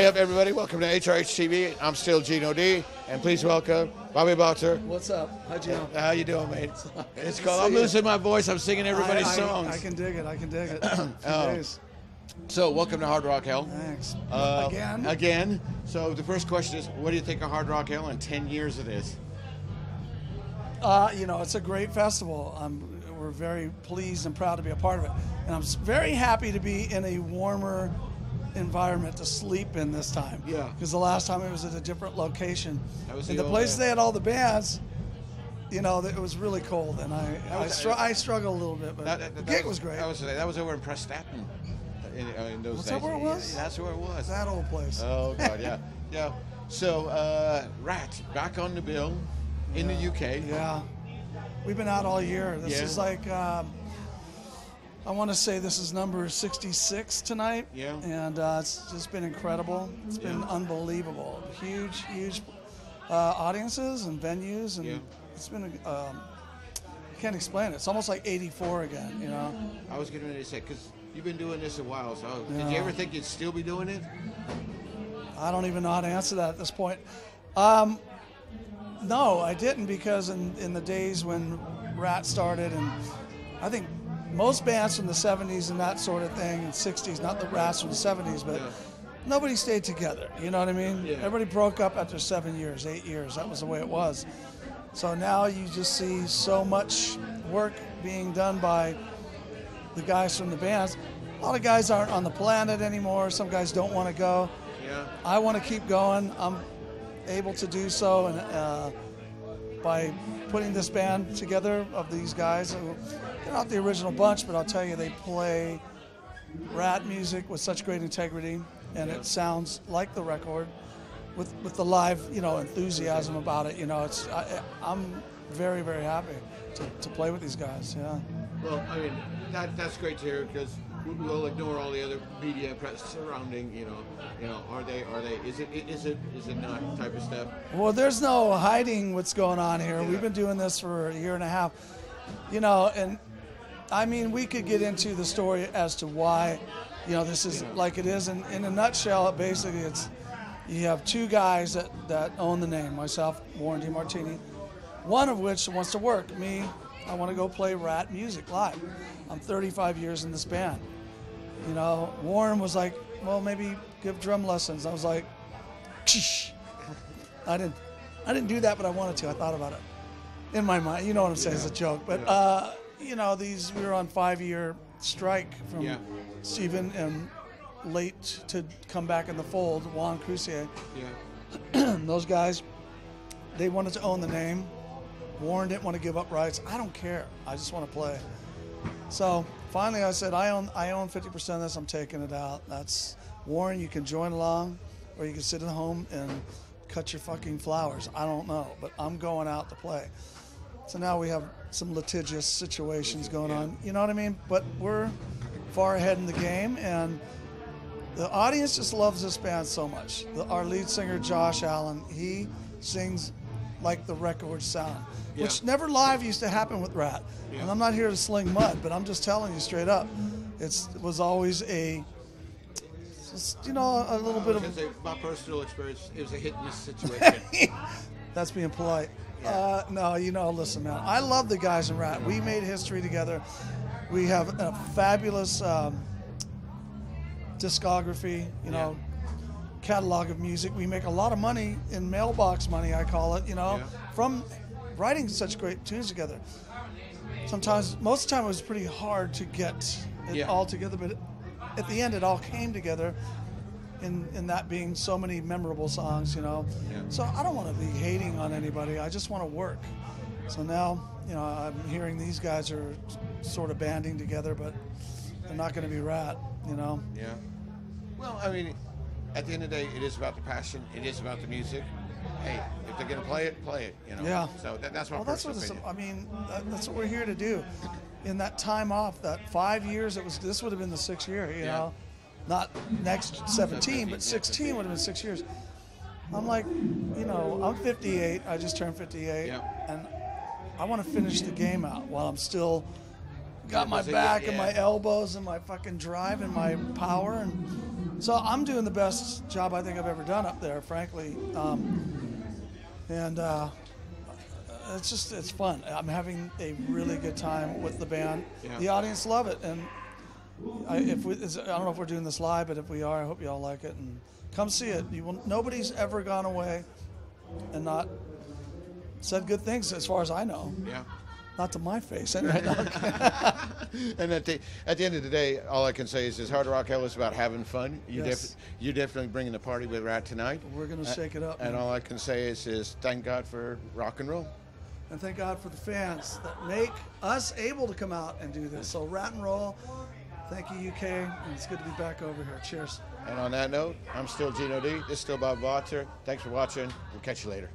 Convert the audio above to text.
Hey up, everybody! Welcome to HRH TV. I'm still Gino D, and please welcome Bobby Blotzer. What's up? How'd you know? How you doing, mate? It's called. I'm losing my voice. I'm singing everybody's I, I, songs. I can dig it. I can dig it. Oh. So, welcome to Hard Rock Hell. Thanks. Uh, Again? Again. So, the first question is, what do you think of Hard Rock Hell in 10 years it is? Uh, you know, it's a great festival. Um, we're very pleased and proud to be a part of it. And I'm very happy to be in a warmer environment to sleep in this time. Yeah. Because the last time it was at a different location. That was and the the place man. they had all the bands, you know, it was really cold. And I, I, was- str- I struggle a little bit, but That, that- the gig was, great. That was, that was over in Prestatyn. In, uh, in those Was days. that where it was? Yeah, that's where it was. that old place. Oh God, yeah, yeah. So, uh, Ratt back on the bill in the UK. Yeah, we've been out all year. This Yeah. is like, um, I want to say this is number 66 tonight. Yeah. And uh, it's just been incredible. It's been Yeah. unbelievable. Huge, huge uh, audiences and venues, and Yeah. it's been. Um, I can't explain it. It's almost like '84 again. You know. I was getting ready to say because you've been doing this a while. So, did you ever think you'd still be doing it? I don't even know how to answer that at this point. Um, no, I didn't because in, in the days when Ratt started, and I think most bands from the 70s and that sort of thing, and 60s, not the Rats from the 70s, but Yeah. nobody stayed together. You know what I mean? Yeah. Everybody broke up after seven years, eight years. That was the way it was. So now you just see so much work being done by the guys from the bands. A lot of guys aren't on the planet anymore. Some guys don't want to go. Yeah. I want to keep going. I'm able to do so, and uh, by putting this band together of these guys, who, they're not the original bunch, but I'll tell you, they play Ratt music with such great integrity, and Yeah. it sounds like the record with with the live, you know, enthusiasm about it. You know, it's I, I'm very very happy to, to play with these guys. Yeah. Well, I mean, that that's great to hear because we'll ignore all the other media press surrounding. You know, you know, are they are they? Is it is it is it not type of stuff? Well, there's no hiding what's going on here. We've been doing this for a year and a half, you know, and I mean, we could get into the story as to why, you know, this is like it is. And in a nutshell, basically, it's you have two guys that, that own the name myself, Warren DeMartini, one of which wants to work. Me, I want to go play Ratt music live. I'm 35 years in this band. You know, Warren was like, well, maybe give drum lessons. I was like, Shh. I didn't, I didn't do that, but I wanted to. I thought about it in my mind. You know what I'm saying? It's a joke, but uh, you know, these we were on five-year strike from Yeah. Stephen and late to come back in the fold. Juan Croucier, Yeah. those guys, they wanted to own the name. Warren didn't want to give up rights. I don't care. I just want to play. So finally, I said, I own, I own 50% of this. I'm taking it out. That's Warren. You can join along, or you can sit at home and cut your fucking flowers. I don't know, but I'm going out to play. So now we have some litigious situations going on. You know what I mean? But we're far ahead in the game, and the audience just loves this band so much. The, our lead singer Josh Allen, he sings like the record sound, which Yeah. never live used to happen with Ratt. Yeah. And I'm not here to sling mud, but I'm just telling you straight up, it's, it was always a, just, you know, a little bit of Because my personal experience, it was a hit and miss situation. That's being polite. Uh, no, you know, listen, man. I love the guys in Ratt. We made history together. We have a fabulous um, discography, you know, catalog of music. We make a lot of money in mailbox money, I call it, you know, Yeah. from writing such great tunes together. Sometimes, most of the time, it was pretty hard to get it Yeah. all together, but at the end, it all came together in, in that being so many memorable songs, you know. Yeah. So I don't want to be hating on anybody. I just want to work. So now, you know, I'm hearing these guys are sort of banding together, but they're not going to be Ratt, you know. yeah. Well, I mean, at the end of the day, it is about the passion. It is about the music. Hey, if they're gonna play it, play it. You know. Yeah. So that, that's my Well, that's what. I mean, that, that's what we're here to do. In that time off, that five years, it was this would have been the sixth year, you Yeah. know, not next 17, but 16 would have been six years. I'm like, you know, I'm 58. I just turned 58, Yeah. and I want to finish the game out while I'm still got my back and my elbows and my fucking drive and my power and So I'm doing the best job I think I've ever done up there, frankly. Um, and uh, it's just it's fun. I'm having a really good time with the band. Yeah. The audience love it, and I, if we, I don't know if we're doing this live, but if we are, I hope you all like it and come see it. You will. Nobody's ever gone away and not said good things, as far as I know. Yeah. Not to my face, anyway. And at the at the end of the day, all I can say is, is Hard Rock Hell is about having fun. You Yes. def- you're definitely bringing the party with Ratt tonight. We're gonna A- shake it up, And man. all I can say is, is thank God for rock and roll. and thank God for the fans that make us able to come out and do this. So rat and roll. Thank you, UK. And it's good to be back over here. Cheers. And on that note, I'm still Gino D. This is still Bob Blotzer. Thanks for watching. We'll catch you later.